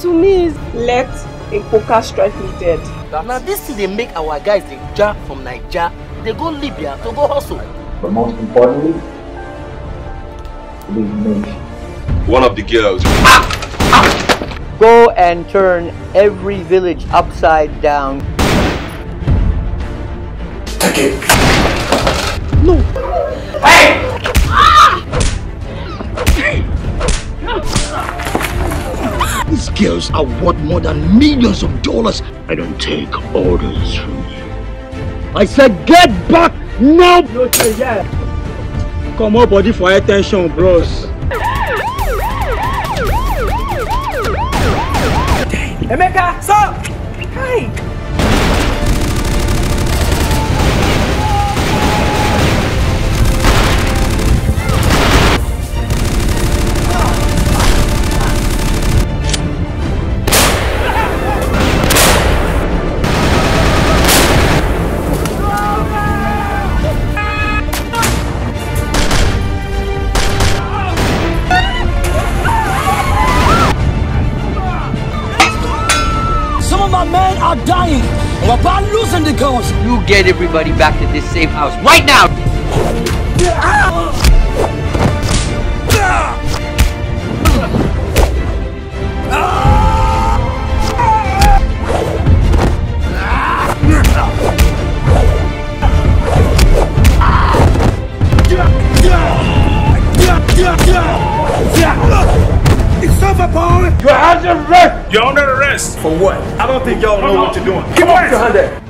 to me is let a poker strike me dead. Now this thing they make our guys they jump from Niger, they go Libya to go hustle. But most importantly, leave me. One of the girls. Go and turn every village upside down. Take it. No. Hey! These girls are worth more than millions of dollars. I don't take orders from you. I said get back now! No, sir, yeah. Come on, body for attention, bros. Emeka, stop! Hi! Of my men are dying. We're about losing the guns. You get everybody back to this safe house right now! Over, boy. Your hands are red! You're under arrest. For what? I don't think y'all know what you're doing. Come on, there.